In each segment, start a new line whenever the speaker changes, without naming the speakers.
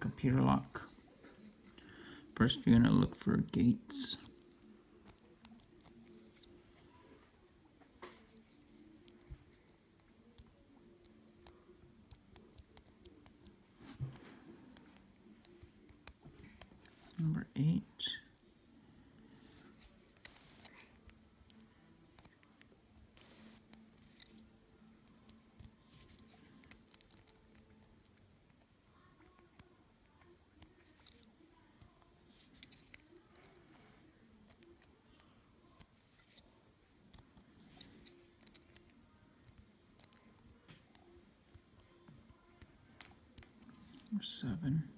computer lock. First, you're gonna look for gates. Number eight. Number seven.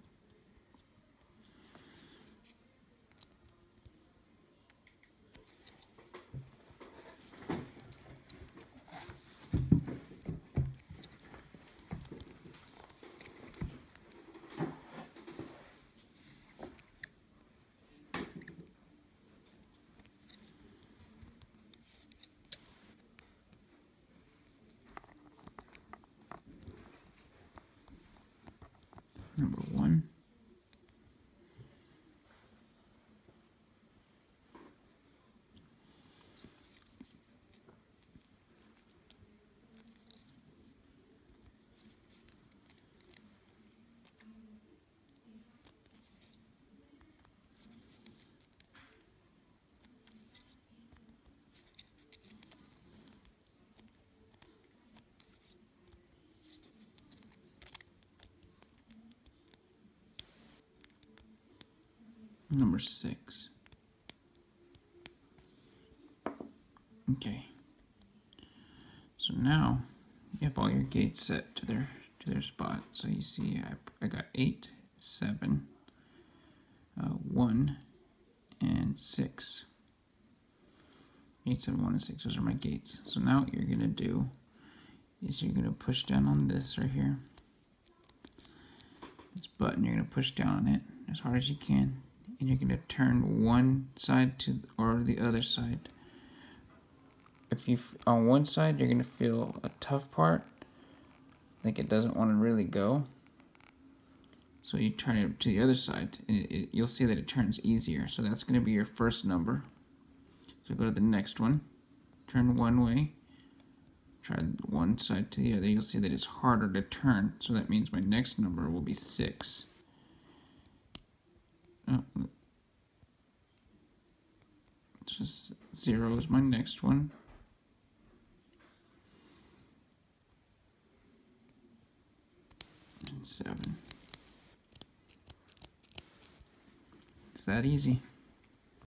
Number one. Number six. Okay. So now you have all your gates set to their to their spot. So you see I, I got eight, seven, uh, one, and six. Eight, seven, one, and six. Those are my gates. So now what you're gonna do is you're gonna push down on this right here. This button, you're gonna push down on it as hard as you can and you're going to turn one side to or the other side. If you on one side you're going to feel a tough part, like it doesn't want to really go. So you turn it to the other side, and it, it, you'll see that it turns easier. So that's going to be your first number. So go to the next one, turn one way, try one side to the other. You'll see that it's harder to turn. So that means my next number will be six. Just zero is my next one. And seven. It's that easy.